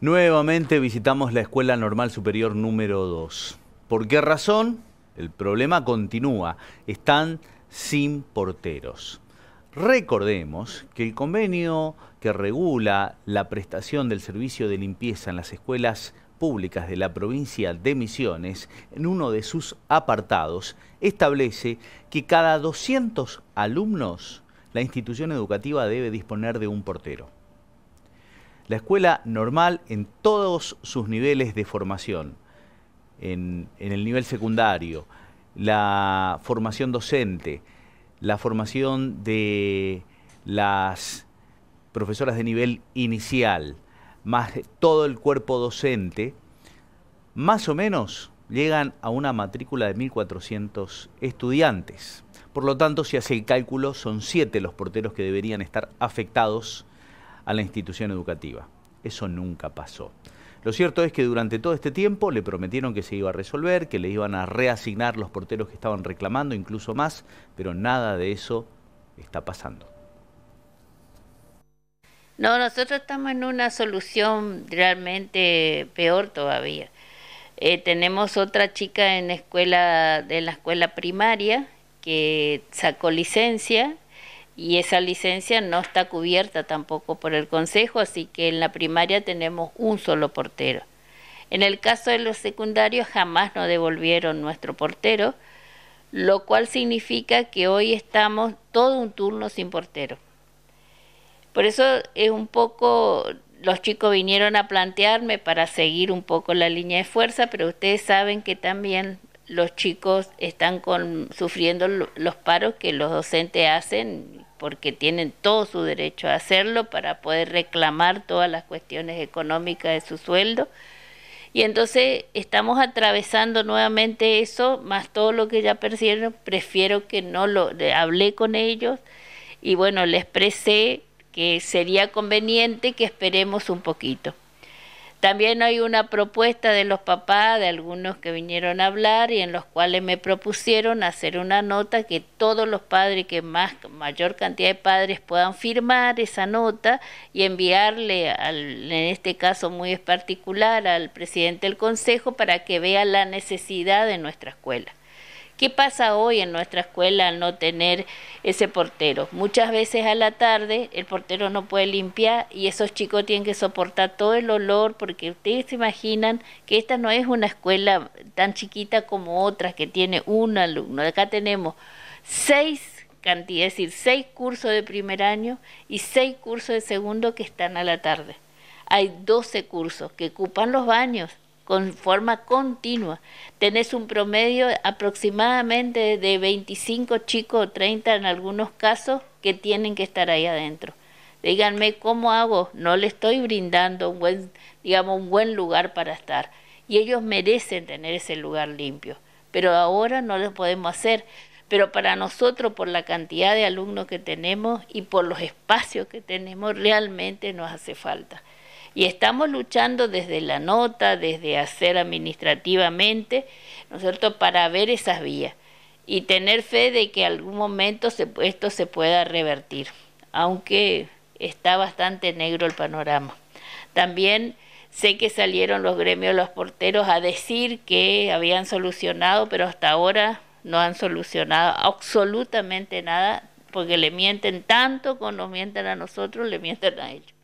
Nuevamente visitamos la Escuela Normal Superior número 2. ¿Por qué razón? El problema continúa. Están sin porteros. Recordemos que el convenio que regula la prestación del servicio de limpieza en las escuelas públicas de la provincia de Misiones, en uno de sus apartados, establece que cada 200 alumnos la institución educativa debe disponer de un portero. La escuela normal en todos sus niveles de formación, en, el nivel secundario, la formación docente, la formación de las profesoras de nivel inicial, más todo el cuerpo docente, más o menos llegan a una matrícula de 1.400 estudiantes. Por lo tanto, si hace el cálculo, son siete los porteros que deberían estar afectados a la institución educativa. Eso nunca pasó. Lo cierto es que durante todo este tiempo le prometieron que se iba a resolver, que le iban a reasignar los porteros que estaban reclamando, incluso más, pero nada de eso está pasando. No, nosotros estamos en una solución realmente peor todavía. Eh, tenemos otra chica en escuela, de la escuela primaria que sacó licencia y esa licencia no está cubierta tampoco por el Consejo, así que en la primaria tenemos un solo portero. En el caso de los secundarios jamás nos devolvieron nuestro portero, lo cual significa que hoy estamos todo un turno sin portero. Por eso es un poco, los chicos vinieron a plantearme para seguir un poco la línea de fuerza, pero ustedes saben que también los chicos están con, sufriendo los paros que los docentes hacen porque tienen todo su derecho a hacerlo para poder reclamar todas las cuestiones económicas de su sueldo. Y entonces estamos atravesando nuevamente eso, más todo lo que ya persiguieron, prefiero que no lo hablé con ellos y bueno, le expresé que sería conveniente que esperemos un poquito. También hay una propuesta de los papás, de algunos que vinieron a hablar y en los cuales me propusieron hacer una nota que todos los padres, que más mayor cantidad de padres puedan firmar esa nota y enviarle, al, en este caso muy particular, al presidente del consejo para que vea la necesidad de nuestra escuela. ¿Qué pasa hoy en nuestra escuela al no tener ese portero? Muchas veces a la tarde el portero no puede limpiar y esos chicos tienen que soportar todo el olor porque ustedes se imaginan que esta no es una escuela tan chiquita como otras que tiene un alumno. Acá tenemos seis cantidades, es decir, seis cursos de primer año y seis cursos de segundo que están a la tarde. Hay 12 cursos que ocupan los baños con forma continua. Tenés un promedio aproximadamente de 25 chicos o 30 en algunos casos que tienen que estar ahí adentro. Díganme cómo hago, no le estoy brindando un buen, digamos, un buen lugar para estar. Y ellos merecen tener ese lugar limpio. Pero ahora no lo podemos hacer. Pero para nosotros, por la cantidad de alumnos que tenemos y por los espacios que tenemos, realmente nos hace falta. Y estamos luchando desde la nota, desde hacer administrativamente, ¿no es cierto?, para ver esas vías y tener fe de que algún momento esto se pueda revertir, aunque está bastante negro el panorama. También sé que salieron los gremios los porteros a decir que habían solucionado, pero hasta ahora no han solucionado absolutamente nada, porque le mienten tanto como nos mienten a nosotros, le mienten a ellos.